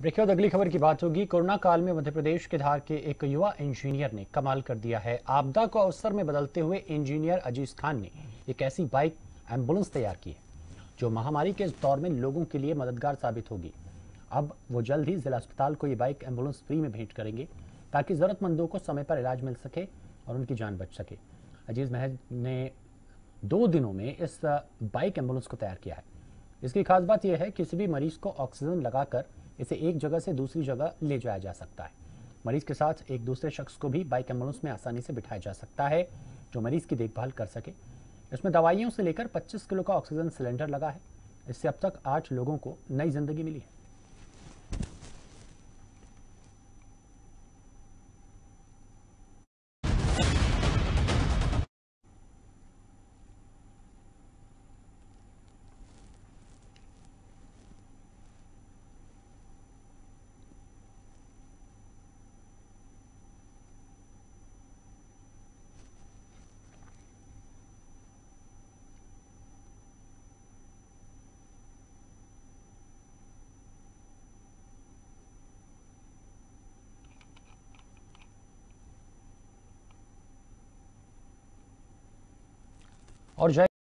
Break के बाद अगली खबर की बात होगी। कोरोना काल में मध्य प्रदेश के धार के एक युवा इंजीनियर ने कमाल कर दिया है। आपदा को अवसर में बदलते हुए इंजीनियर अज़ीज़ खान ने एक ऐसी बाइक एंबुलेंस तैयार की है, जो महामारी के इस दौर में लोगों के लिए मददगार साबित होगी। अब वो जल्द ही जिला अस्पताल को ये बाइक एंबुलेंस फ्री में भेंट करेंगे, ताकि जरूरतमंदों को समय पर इलाज मिल सके और उनकी जान बच सके। अज़ीज़ महज ने दो दिनों में इस बाइक एंबुलेंस को तैयार किया है। इसकी खास बात यह है किसी भी मरीज़ को ऑक्सीजन लगाकर इसे एक जगह से दूसरी जगह ले जाया जा सकता है। मरीज़ के साथ एक दूसरे शख्स को भी बाइक एंबुलेंस में आसानी से बिठाया जा सकता है, जो मरीज़ की देखभाल कर सके। इसमें दवाइयों से लेकर 25 किलो का ऑक्सीजन सिलेंडर लगा है। इससे अब तक आठ लोगों को नई ज़िंदगी मिली है। और जय